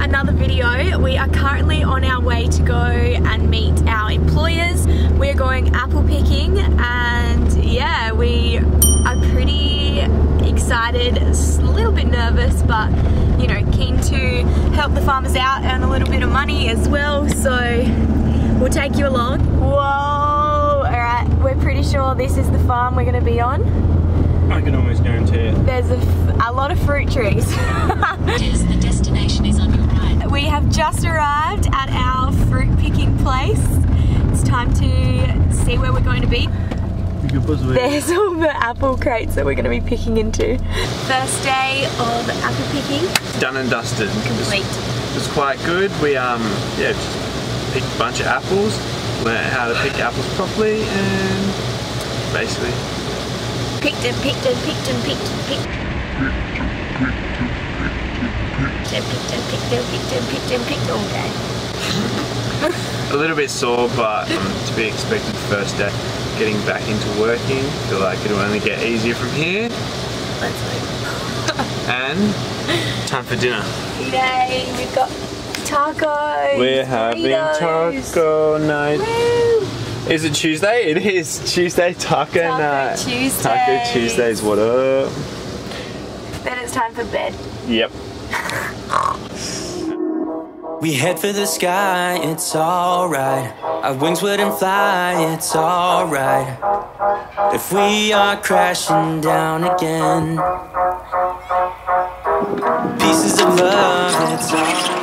another video. We are currently on our way to go and meet our employers. We're going apple picking and yeah, we are pretty excited, a little bit nervous, but you know, keen to help the farmers out, earn a little bit of money as well. So we'll take you along. Whoa! Alright, we're pretty sure this is the farm we're gonna be on. I can almost guarantee it. There's a, f- a lot of fruit trees. Is the destination is on your right. we have just arrived at our fruit picking place. It's time to see where we're going to be. You could possibly. There's all the apple crates that we're going to be picking into. First day of apple picking Done and dusted. It complete. it was quite good. We um yeah just picked a bunch of apples, learned how to pick apples properly, and basically Picked and picked and picked and picked and picked. Picked and picked and picked and picked and picked and picked all day. a little bit sore, but um, to be expected first day. Getting back into working, feel like it'll only get easier from here. Let's hope. And time for dinner. Yay, we've got tacos. We're having burritos. taco night. Woo! Is it Tuesday? It is Tuesday taco, Taco night. Tuesdays. Taco Tuesdays. What up? Then it's time for bed. Yep. We head for the sky, it's alright. Our wings wouldn't fly, it's alright. If we are crashing down again, pieces of love, it's alright.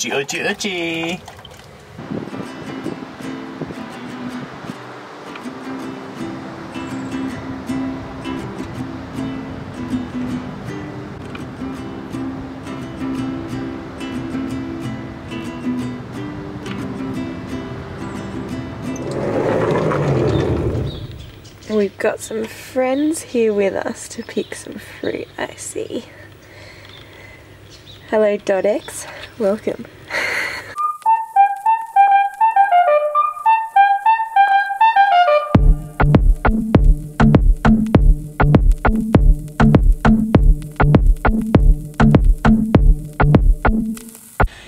Kombuchi uchi uchi. We've got some friends here with us to pick some fruit, I see. Hello, Dodex. Welcome.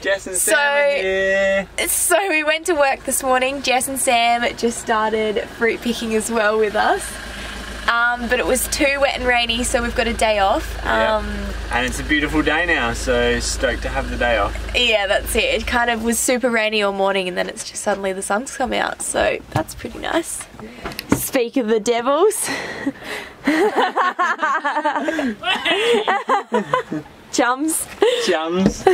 Jess and So- Sam here. So we went to work this morning. Jess and Sam just started fruit picking as well with us. Um, but it was too wet and rainy, so we've got a day off. Yeah. Um, And it's a beautiful day now, so stoked to have the day off. yeah, that's it. It kind of was super rainy all morning, and then it's just suddenly the sun's come out, so that's pretty nice. Speak of the devils. Chums. Chums.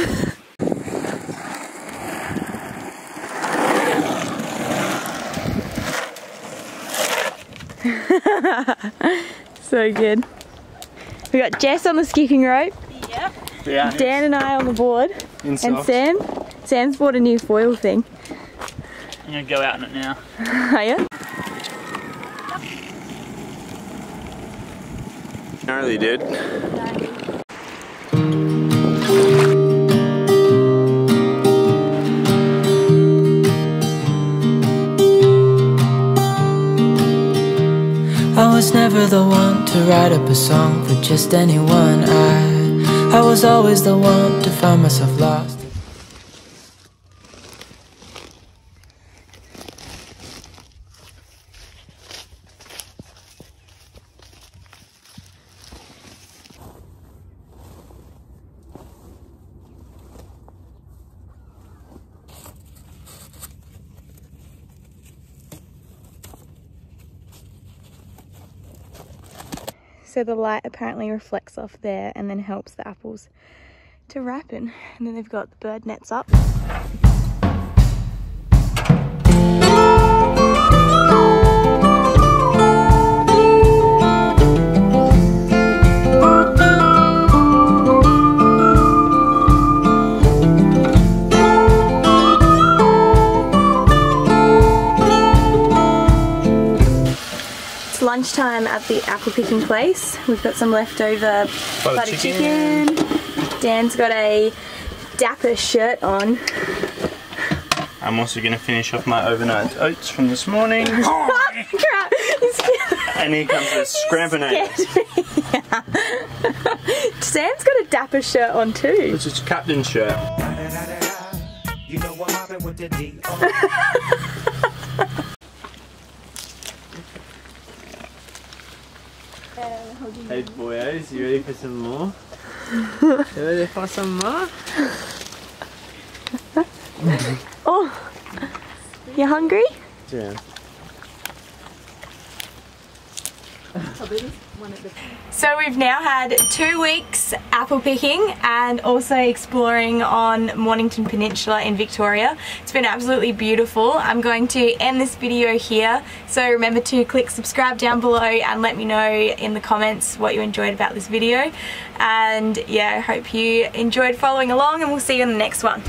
So good. We got Jess on the skipping rope, Yeah. Dan and I on the board, In and. Sam. Sam's bought a new foil thing. I'm gonna go out in it now. Are you? Gnarly, dude. Was never the one to write up a song for just anyone. I, I was always the one to find myself lost. So the light apparently reflects off there and then helps the apples to ripen. And then they've got the bird nets up. Lunchtime at the apple picking place. We've got some leftover Butter butter chicken. chicken. Dan's got a dapper shirt on. I'm also going to finish off my overnight oats from this morning. Crap. and here comes the scrampinator. Sam's got a dapper shirt on too. This is captain's shirt. You know I'm mobbing with the D. Hey boyos, you ready for some more? you ready for some more? Oh, you hungry? Yeah. So we've now had two weeks apple picking and also exploring on Mornington Peninsula in Victoria. It's been absolutely beautiful. I'm going to end this video here. So remember to click subscribe down below and let me know in the comments what you enjoyed about this video. And yeah, I hope you enjoyed following along and we'll see you in the next one.